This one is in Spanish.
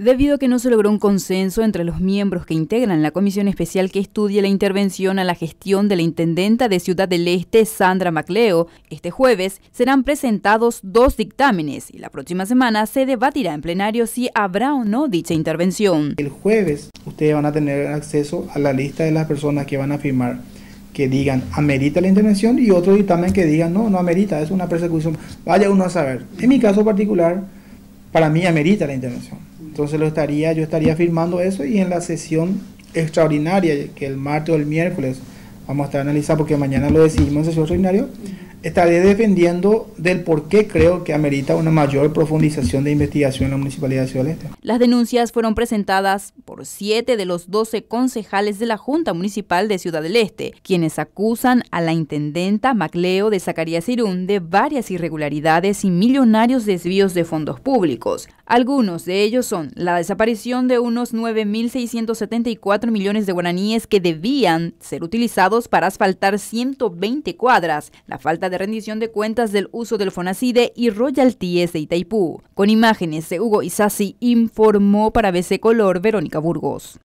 Debido a que no se logró un consenso entre los miembros que integran la comisión especial que estudia la intervención a la gestión de la intendenta de Ciudad del Este, Sandra Macleo, este jueves serán presentados dos dictámenes y la próxima semana se debatirá en plenario si habrá o no dicha intervención. El jueves ustedes van a tener acceso a la lista de las personas que van a firmar que digan amerita la intervención y otro dictamen que digan no, no amerita, es una persecución. Vaya uno a saber. En mi caso particular, para mí amerita la intervención. Entonces lo estaría, yo estaría firmando eso y en la sesión extraordinaria, que el martes o el miércoles vamos a estar analizando, porque mañana lo decidimos en sesión extraordinaria, estaré defendiendo del por qué creo que amerita una mayor profundización de investigación en la Municipalidad de Ciudad del Este. Las denuncias fueron presentadas por siete de los doce concejales de la Junta Municipal de Ciudad del Este, quienes acusan a la intendenta Macleo de Zacarías Irún de varias irregularidades y millonarios desvíos de fondos públicos. Algunos de ellos son la desaparición de unos 9.674 millones de guaraníes que debían ser utilizados para asfaltar 120 cuadras, la falta de rendición de cuentas del uso del Fonacide y royalties de Itaipú. Con imágenes de Hugo Isasi informó para BC Color Verónica Burgos.